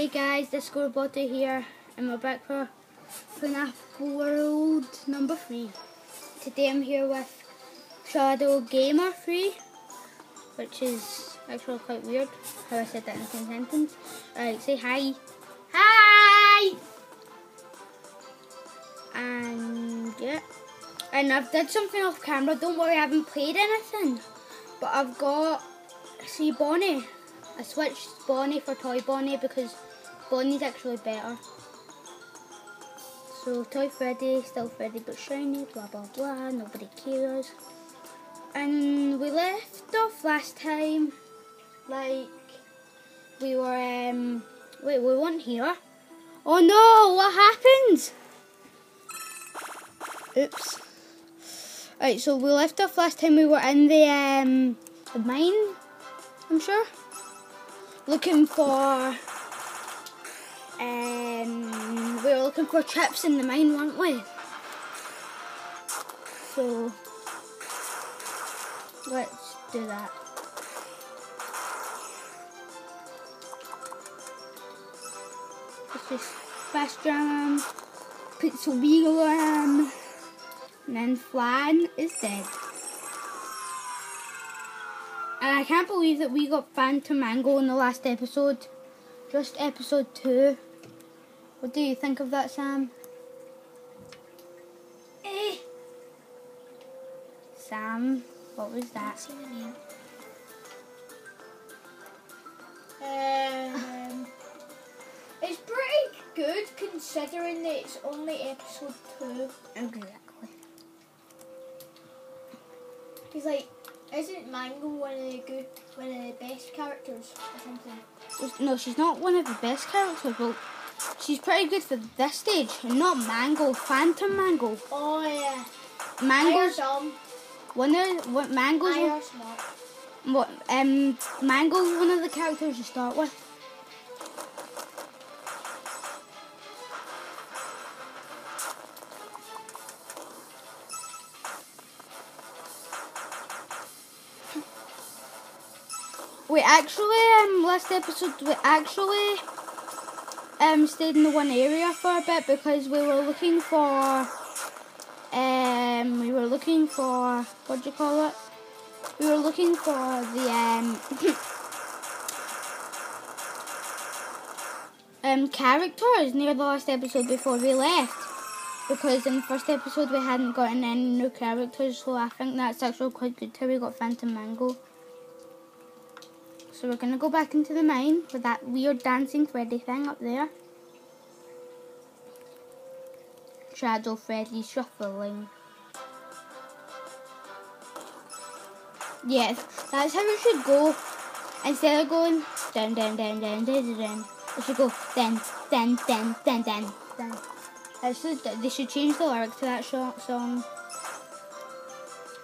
Hey guys, Disco Roboto here, and we're back for FNAF World number 3. Today I'm here with Shadow Gamer 3, which is actually quite weird how I said that in the same sentence. Alright, say hi. Hi! And yeah. And I've did something off camera, don't worry, I haven't played anything. But I've got, see Bonnie. I switched Bonnie for Toy Bonnie because Bonnie's actually better. So Toy Freddy, still Freddy but shiny, blah blah blah, nobody cares. And we left off last time, like, we were, um, wait, we weren't here. Oh no, what happened? Oops. Right, so we left off last time we were in the, um, the mine, I'm sure looking for um we were looking for chips in the mine, weren't we? So let's do that. Let's just fast jam, some wheel and then Flan is dead. And I can't believe that we got Phantom Mangle in the last episode. Just episode 2. What do you think of that, Sam? Eh. Sam, what was that? See the name. Um, it's pretty good considering that it's only episode two. Exactly. He's like, isn't Mangle one of the good, one of the best characters or something? No, she's not one of the best characters, but she's pretty good for this stage. Not Mangle, Phantom Mangle. Oh yeah. Mangle's one of what Mangle's Iron what um Mangle's one of the characters you start with. We actually um last episode we actually um stayed in the one area for a bit because we were looking for um we were looking for what do you call it? We were looking for the um um characters near the last episode before we left. Because in the first episode we hadn't gotten any new characters, so I think that's actually quite good till we got Phantom Mangle. So we're gonna go back into the mine with that weird dancing Freddy thing up there. Shadow Freddy shuffling. Yes, that's how it should go. Instead of going down, down, down, down, down, down, it should go then, then, then, then, then, then. Should, they should change the lyrics to that song.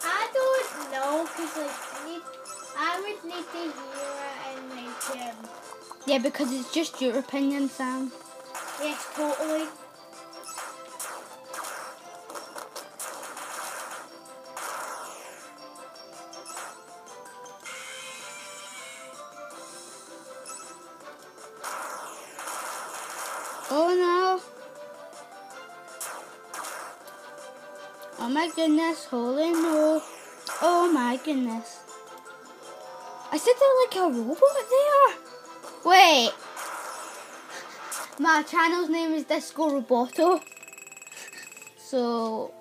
I don't know because like I would need to hear it and like um, Yeah, because it's just your opinion, Sam. yes, totally. Oh no! Oh my goodness, holy no! Oh my goodness. I said they're like a robot there! Wait! My channel's name is Disco Roboto. So,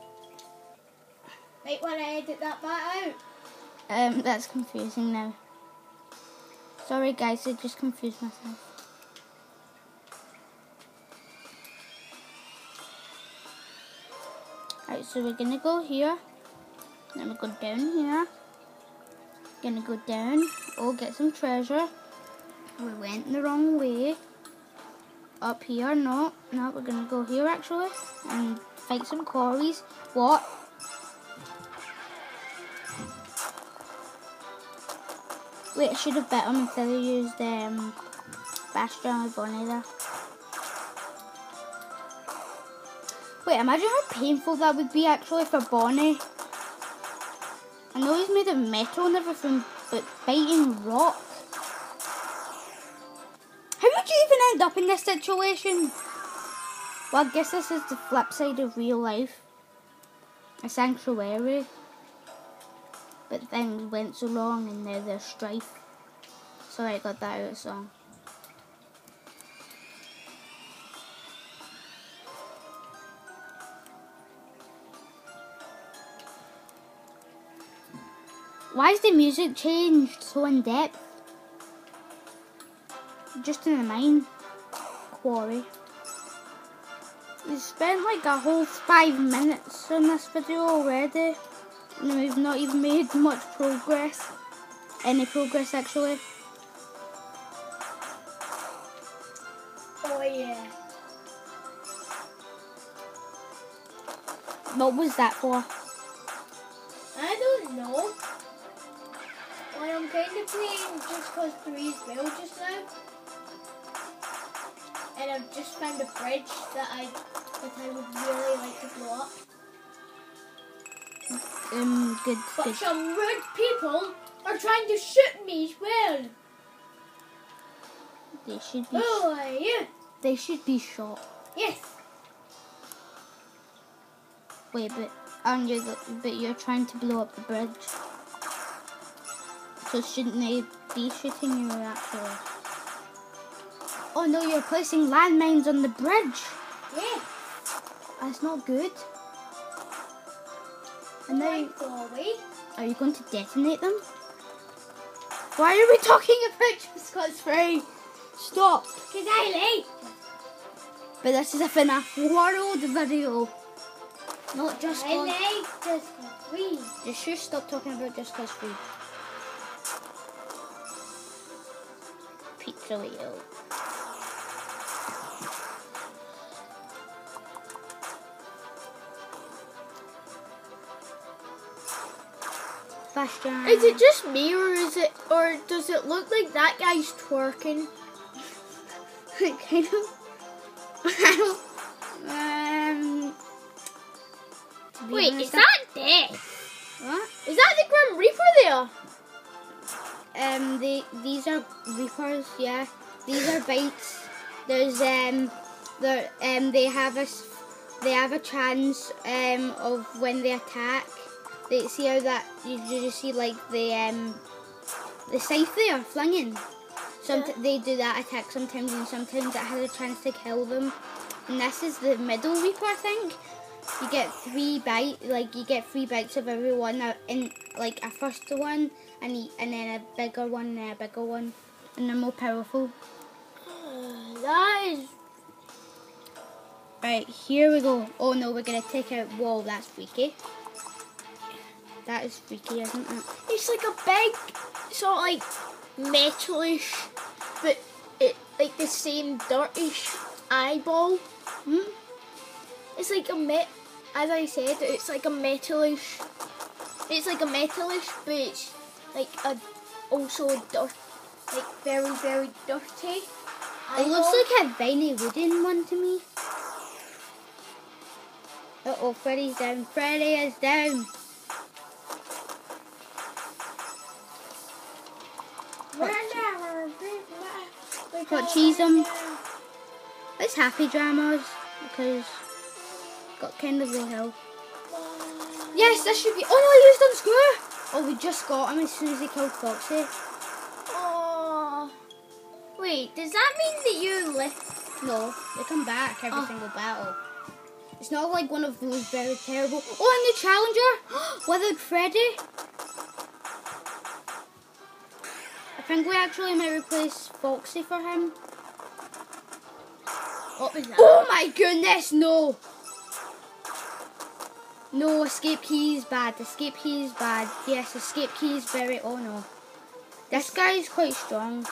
Might want I edit that part out. um, that's confusing now. Sorry guys, I just confused myself. Alright, so we're gonna go here. Then we go down here. Gonna go down. Oh, get some treasure. We went the wrong way. Up here, no. No, we're gonna go here actually. And fight some quarries. What? Wait, I should have bet him instead of used um, Bastion with Bonnie there. Wait, imagine how painful that would be actually for Bonnie. I know he's made of metal and everything, but biting rock. How would you even end up in this situation? Well, I guess this is the flip side of real life. A sanctuary. But things went so long and now there's strife. Sorry I got that out of song. Why is the music changed so in depth? Just in the mine quarry. We spent like a whole five minutes on this video already. And we've not even made much progress. Any progress actually. Oh yeah. What was that for? I don't know. Kind of playing Just Cause 3 as well just now. And I've just found a bridge that I that I would really like to blow up. Um, good, But good. some rude people are trying to shoot me as well. They should be. Oh yeah. They should be shot. Yes. Wait, but you? The, but you're trying to blow up the bridge. So shouldn't they be shooting you actually? Oh no, you're placing landmines on the bridge. Yeah. That's not good. And now, go away. are you going to detonate them? Why are we talking about Just Cause 3? Stop. Cause I like. But this is a FNAF World video. Not Just I Cause. like Just Cause 3. Just sure stop talking about Just Cause 3. Pizza Leo. Fast jam. Is it just me or is it or does it look like that guy's twerking? kind of? I don't. Um. Wait, is that death? Um, they these are reapers, yeah. These are Bytes. There's um, there um, they have a they have a chance um of when they attack. They see how that you, you just see like the um the scythe there flinging. Some Yeah. they do that attack sometimes, and sometimes it has a chance to kill them. And this is the middle reaper, I think. You get three bites, like you get three bites of every one uh, in like a first one, and and then a bigger one, and a bigger one, and they're more powerful. That is Right, here we go. Oh no, we're gonna take out. Whoa, that's freaky. That is freaky, isn't it? it's like a big sort of like metalish but it like the same dirtish eyeball. Hmm? It's like a met as I said, it's like a metalish it's like a metalish but it's like a also a dirt like very, very dirty. It looks like a viney wooden one to me. Uh oh, Freddy's down. Freddy is down. What, cheese 'em? It's happy dramas because got kind of low health. Yes, this should be. Oh no, he used unscrew. Oh, we just got him as soon as he killed Foxy. Oh. Wait, does that mean that you left? No, they come back every Oh. single battle. It's not like one of those very terrible. Oh, and the challenger, Withered Freddy. I think we actually might replace Foxy for him. What was that? Oh my goodness, no! No, escape key is bad. Escape key is bad. Yes, escape key is very. Oh no. This guy is quite strong.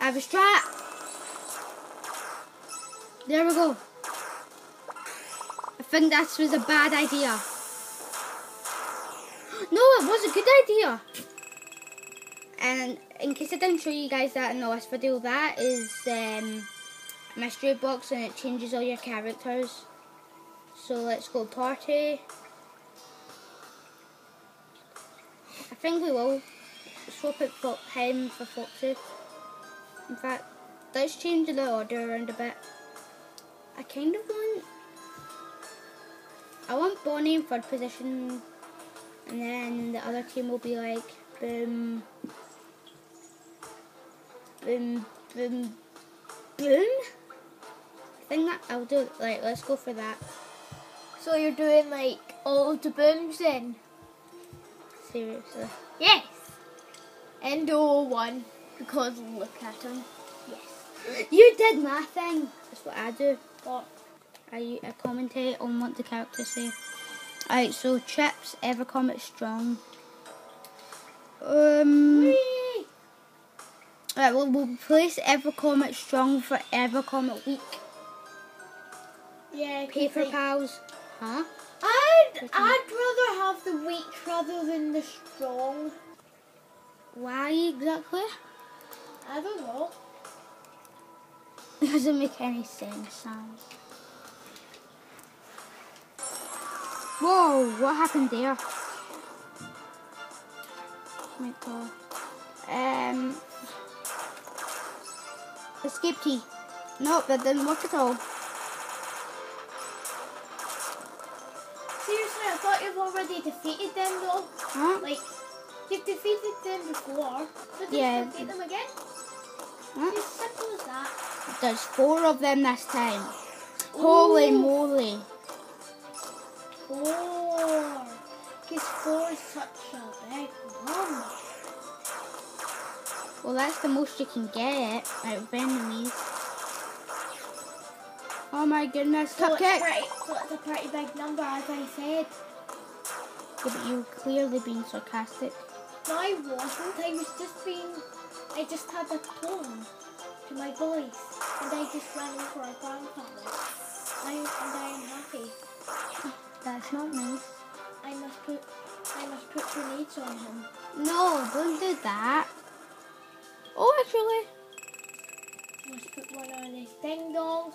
I a strat. There we go. I think that was a bad idea. No, it was a good idea. And in case I didn't show you guys that in the last video, that is um, mystery box and it changes all your characters. So let's go party. I think we will swap it for him for Foxy. In fact, let's change the order around a bit. I kind of want. I want Bonnie in third position, and then the other team will be like boom, boom, boom, boom. I think that I'll do. Like, let's go for that. So you're doing like all the booms then? Seriously. Yes. Endo one because look at him. Yes. You did my thing. That's what I do. What? I, I commentate on what the characters say. Alright, so Chips, Ever Comet Strong. Um, Whee! right, we'll, we'll replace Ever Comet Strong for Ever Comet Weak. Yeah. Paper like, Pals. Huh? I'd I'd rather have the weak rather than the strong. Why exactly? I don't know. It doesn't make any sense, Sam. Whoa, what happened there? My god. Um, escape key. Nope, that didn't work at all. You've already defeated them though. Huh? Like you've defeated them before. So Yeah. defeat them again. Huh? It's simple as that. There's four of them this time. Holy Ooh. moly. Four. Because four is such a big number. Well, that's the most you can get out of enemies. Oh my goodness, So it's, cupcake! pretty, so it's a pretty big number, as I said. Yeah, but you're clearly being sarcastic. No, I wasn't. I was just being. I just had a tone to my voice, and I just ran into a grandfather. I, and I am happy. That's not nice. I must put. I must put grenades on him. No, don't do that. Oh, actually. I must put one on his ding dong.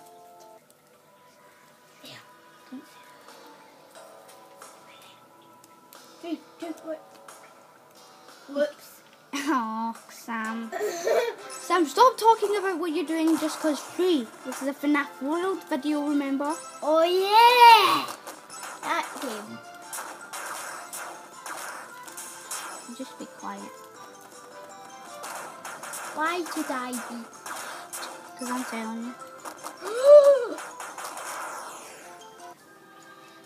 Sam, stop talking about what you're doing just because free. This is a FNAF World video, remember? Oh yeah! That game. Just be quiet. Why should I be? Because I'm telling you.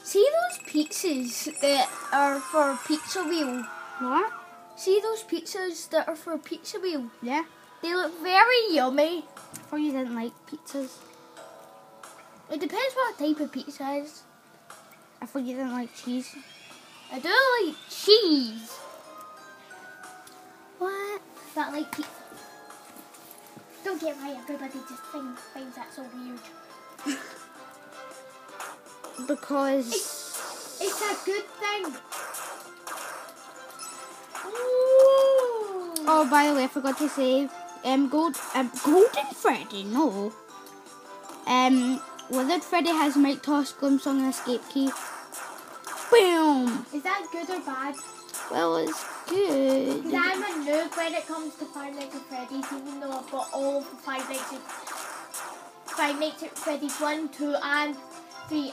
See those pizzas that are for pizza wheel? What? See those pizzas that are for pizza wheel? Yeah? They look very yummy. I thought you didn't like pizzas. It depends what type of pizza is. I thought you didn't like cheese. I do like cheese, What? I like pizza. Don't get why everybody just think, finds that so weird. Because. It's a good thing. Ooh. Oh, by the way, I forgot to say, um, Gold, um, Golden Freddy, no. Um, Withered Freddy has Mic Toss, Gloom Song, and Escape Key. Boom! Is that good or bad? Well, it's good. 'Cause I'm a noob when it comes to Five Nights at Freddy's, even though I've got all the Five Nights at Five Nights at Freddy's 1, 2, and 3.